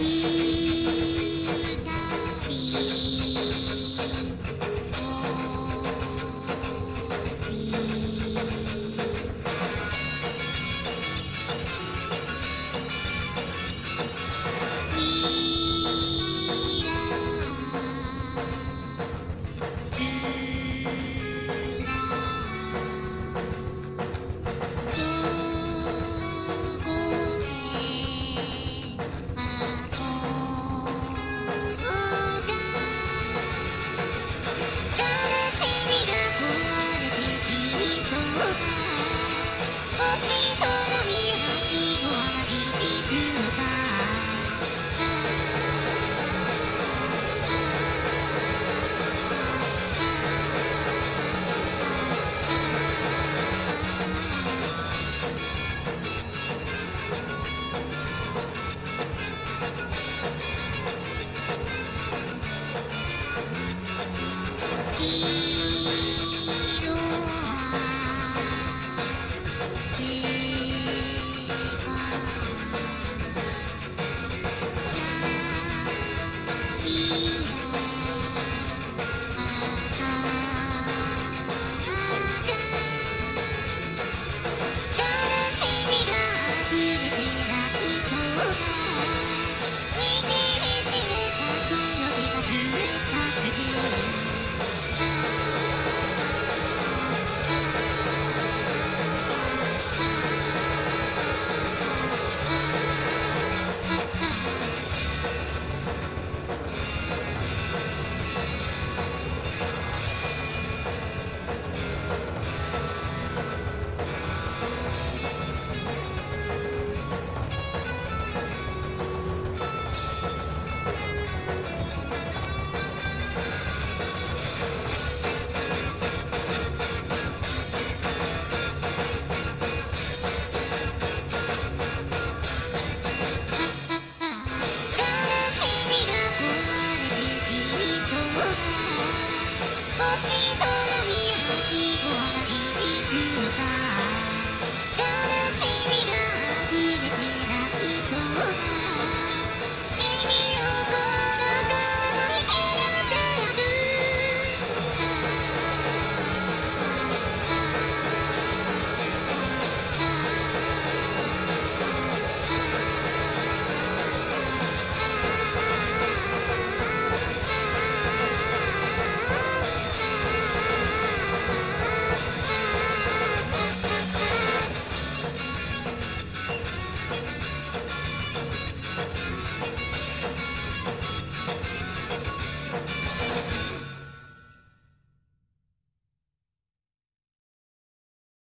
You. Thank you. 更新